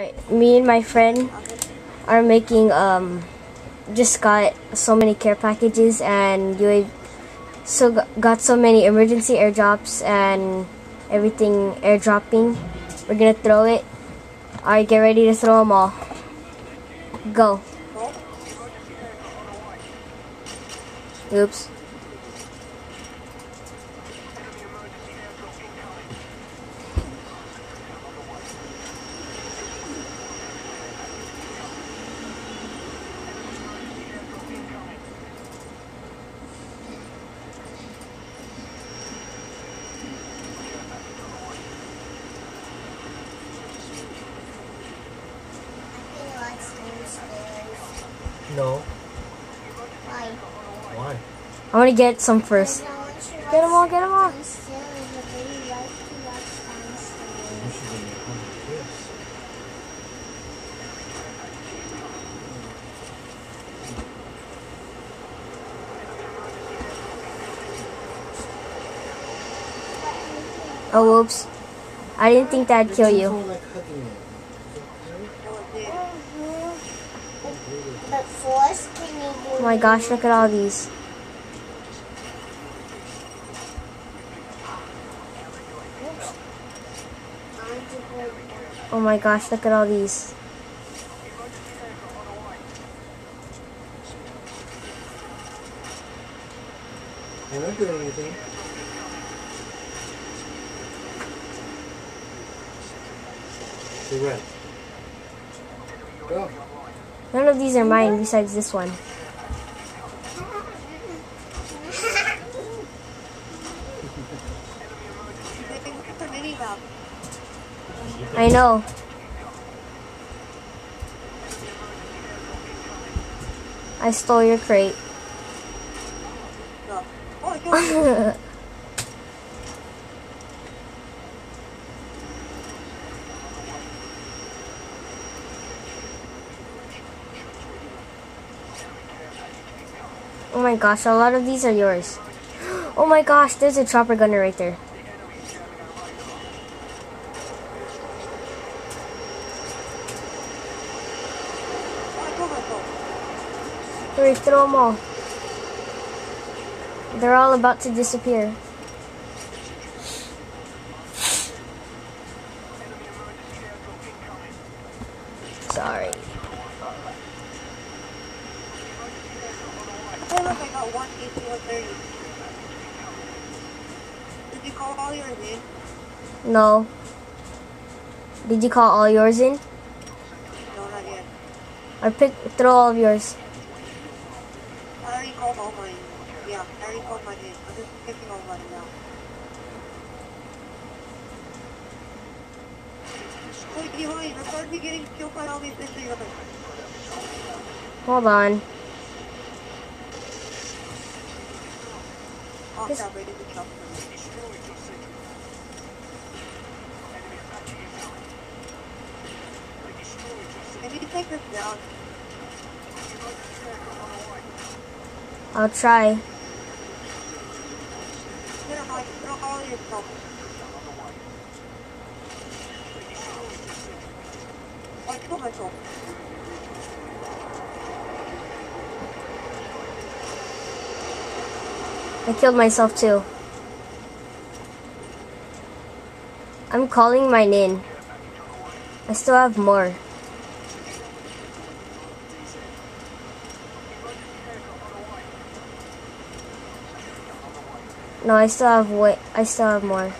Alright, me and my friend are making, um, just got so many care packages and UAV, so got so many emergency airdrops and everything airdropping. We're gonna throw it. Alright, get ready to throw them all. Go. Oops. No. Why? Why? I want to get some first. Get them all, get them all. You should be Chris. Oh, whoops. I didn't think that'd kill you. Oh my gosh, look at all these. Oh my gosh, look at all these. You're not doing anything. You're right. Go. None of these are mine besides this one. I know. I stole your crate. Oh, oh my gosh, a lot of these are yours. Oh my gosh, there's a chopper gunner right there. Hurry, throw them all. They're all about to disappear. Sorry. Hey, look, I got one eighty one thirty. Did you call all yours in? No. Did you call all yours in? No, not yet. Or pick, throw all of yours. I already called all mine. Yeah, I already called mine in. I'm just picking all mine now. Wait, behind. I'm starting to be getting killed by all these mystery weapons. Hold on. Oh, This- I didn't kill. I need to take this down. I'll try. They're like, they're all yourself. I killed myself. I killed myself too. I'm calling mine in. I still have more. No, I still have way. I still have more.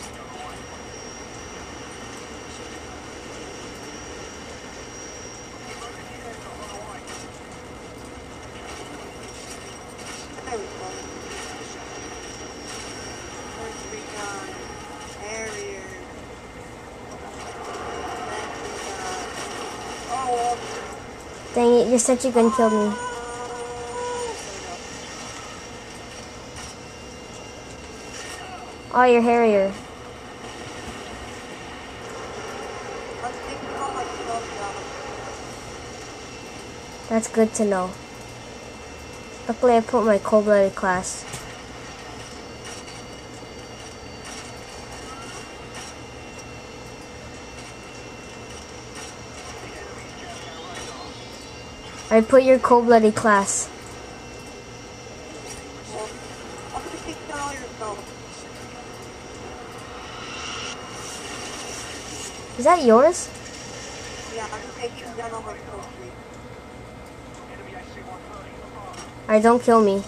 Dang it! Your gun killed me. Oh, your Harrier. I'm thinking about myself now. That's good to know. Luckily, I put my cold-blooded class. I put your cold-blooded class. Well, I'm gonna take down all your stuff. Is that yours? Yeah. Alright, don't kill me.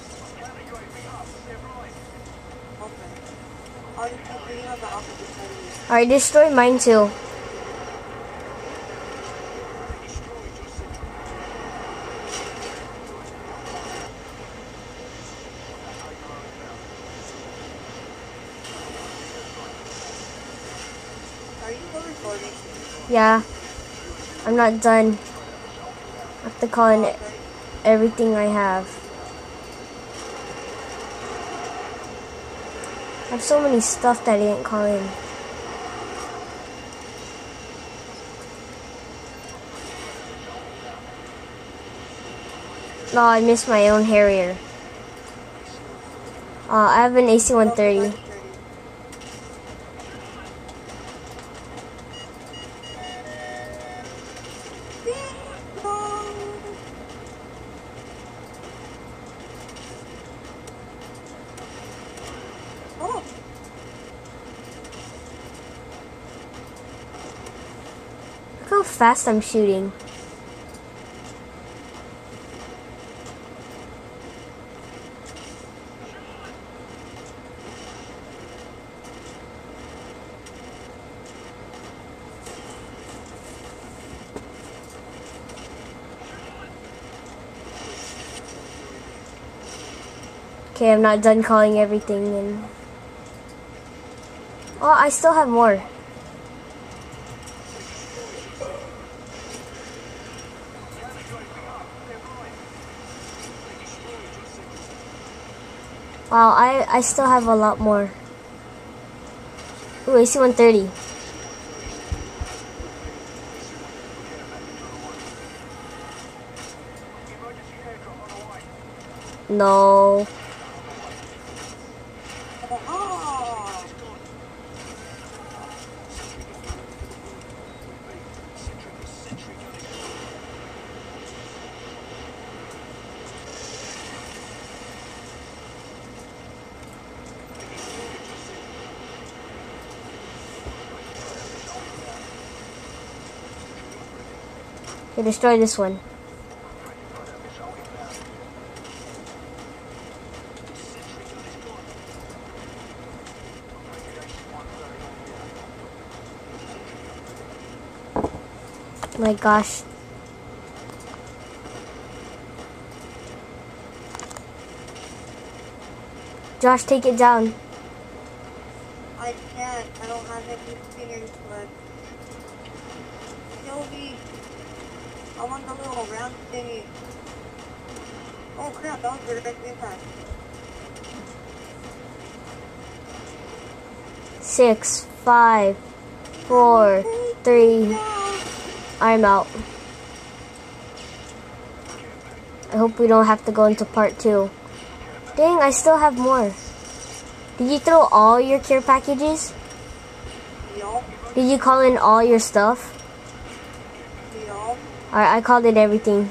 Alright, destroy mine too. Yeah. I'm not done. I have to call in everything I have. I have so many stuff that I didn't call in. No, I missed my own Harrier. Uh, I have an AC-130. Look how fast I'm shooting. Okay, I'm not done calling everything in. Oh, I still have more. Wow, I, I still have a lot more. Ooh, AC 130. No. Okay, destroy this one. My gosh. Josh, take it down. I can't. I don't have any fingers left. Sylvie. I want the little round thingy. Oh crap, that was direct impact. Six, five, four, three. I'm out. I hope we don't have to go into part two. Dang, I still have more. Did you throw all your care packages? Did you call in all your stuff? Alright, I called it everything.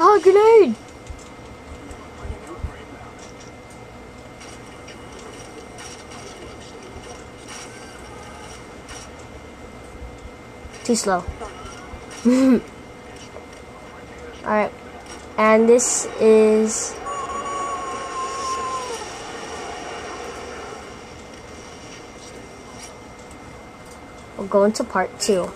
Oh, grenade! Too slow. Alright. And this is... go into part two.